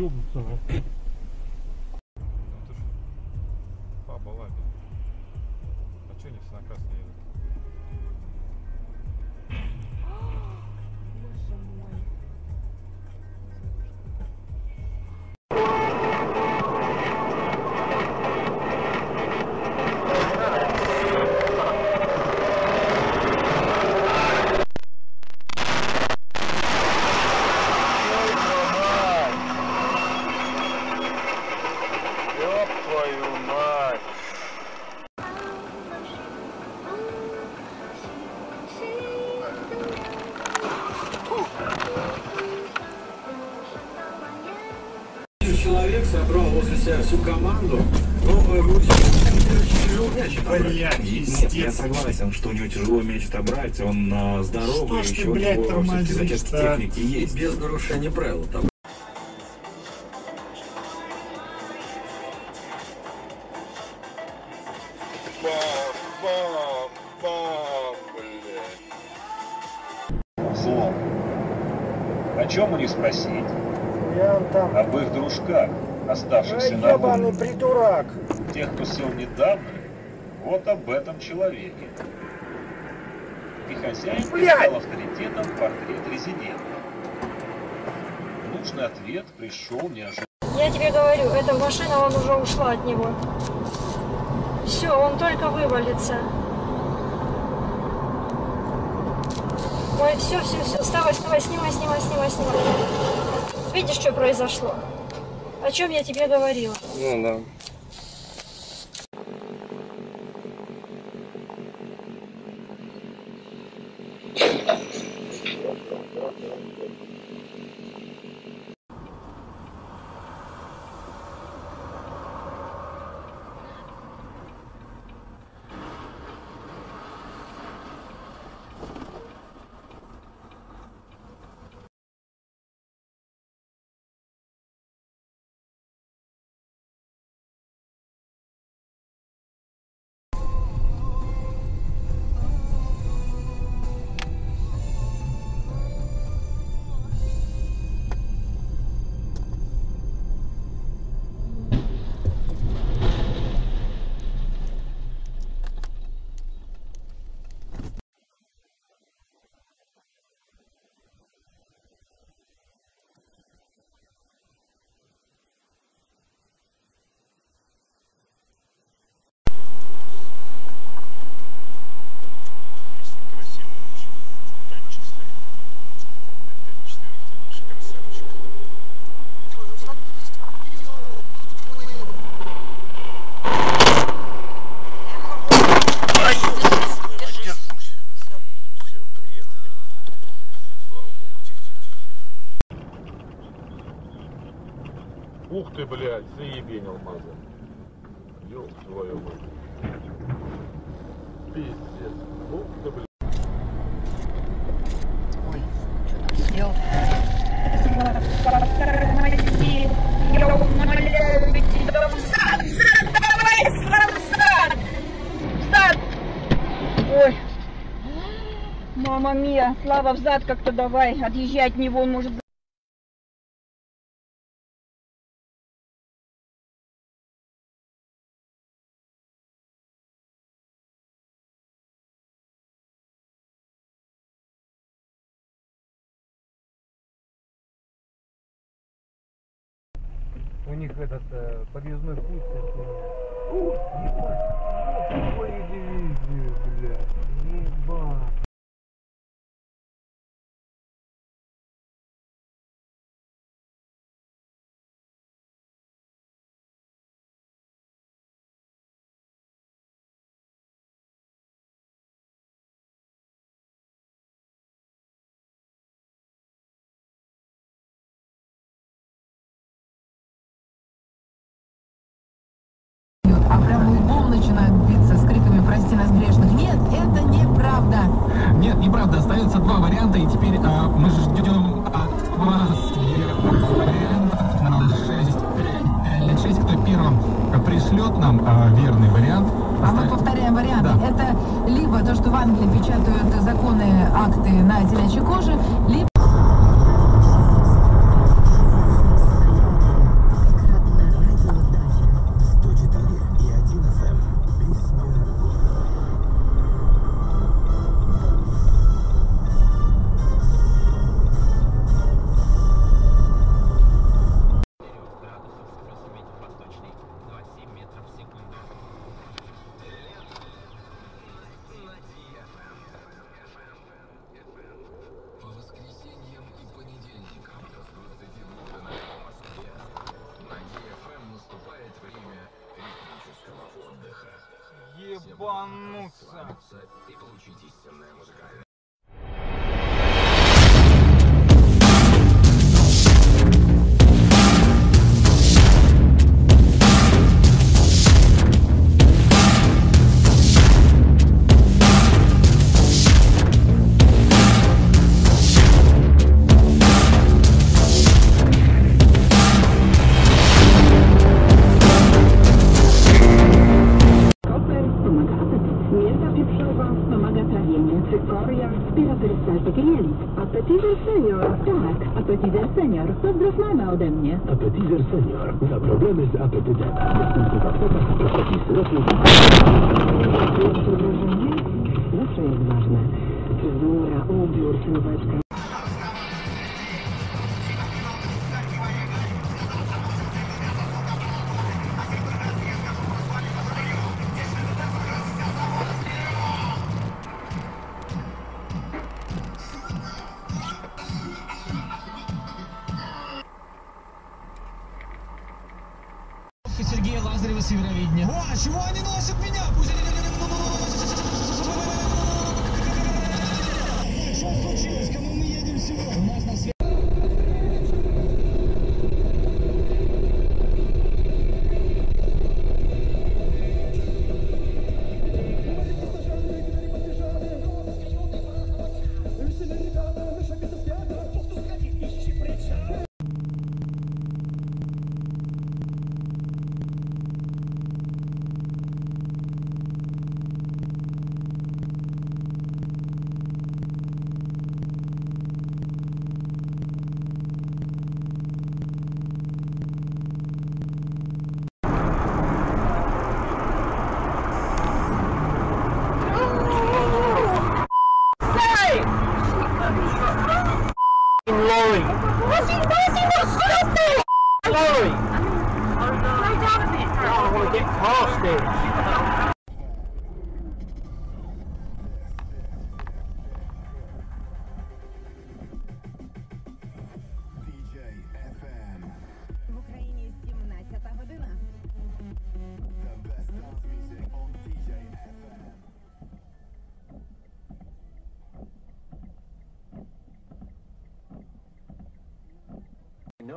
Jungfrau. Согласен, что у него тяжело мяч отобрать, он а, здоровый, Что ж ты, еще у блядь, него все-таки зачатки техники есть. Без нарушения правил. Там. О чем у них спросить? Я там... Об их дружках, оставшихся на ебаный воле. придурак. Тех, кто сел недавно, вот об этом человеке. И хозяин придал авторитетом портрет резидента. Нужный ответ пришел неожиданно. Я тебе говорю, эта машина, он уже ушла от него. Все, он только вывалится. Ой, все, все, все, вставай, вставай, снимай, снимай, снимай, снимай. Видишь, что произошло? О чем я тебе говорила? Ну да. Ты, блядь, заебенил маза. Ёб твою мать. Пиздец. Ух ты, блядь. Ой. Мама мия, Слава взад как-то давай, отъезжай от него, он может... них этот э, подъездной путь. Ух, неправда. Нет, неправда, остается два варианта, и теперь а, мы ждем от вас вариант на 6, 6, кто первым пришлет нам а, верный вариант. А мы повторяем варианты. Да. Это либо то, что в Англии печатают законы, акты на телячьей коже, либо ебануться. Koper Appetizer Senior. Tak, Appetizer Senior. Pozdrow mamę ode mnie. Appetizer Senior. Na problemy z apetytem. Dostępny w aptekach w postaci syropu. Wrażenie? Zawsze jest ważne. Fryzura, ubiór, sylwetka. Они носят меня? Пусть они...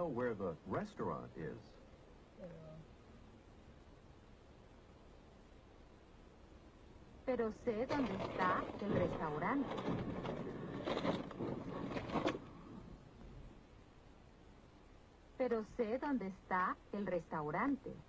where the restaurant is. Pero sé dónde está el restaurante. Pero sé dónde está el restaurante.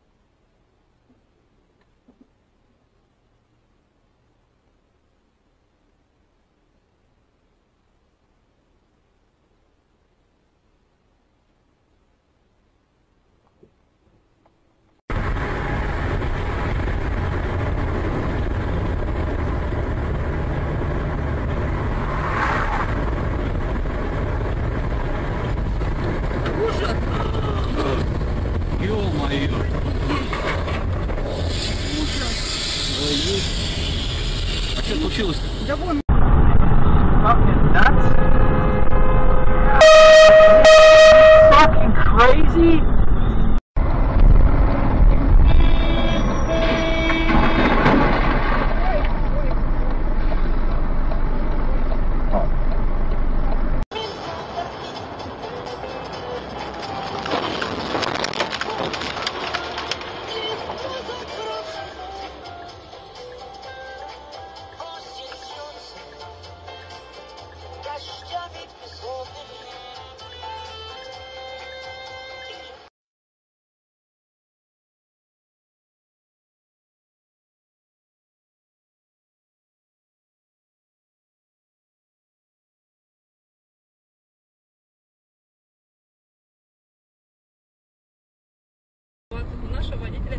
У нашего водителя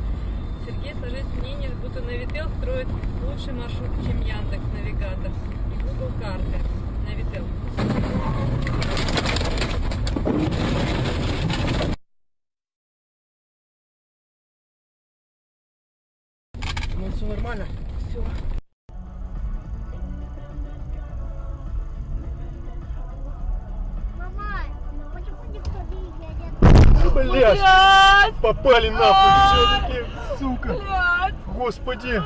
Сергея сложилось мнение, будто Навител строит лучший маршрут, чем Яндекс Навигатор и Google карты. Навител. Ну все нормально. Все. Блять! Попали нахуй все-таки, сука! господи!